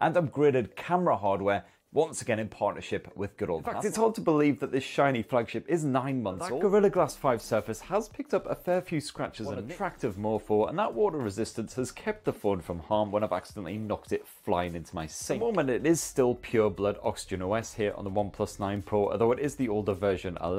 and upgraded camera hardware once again in partnership with good old In fact, it's hard to believe that this shiny flagship is nine months that old. Gorilla Glass 5 surface has picked up a fair few scratches what and attractive Morpho, and that water resistance has kept the phone from harm when I've accidentally knocked it flying into my sink. At the moment, it is still pure blood Oxygen OS here on the OnePlus 9 Pro, although it is the older version 11.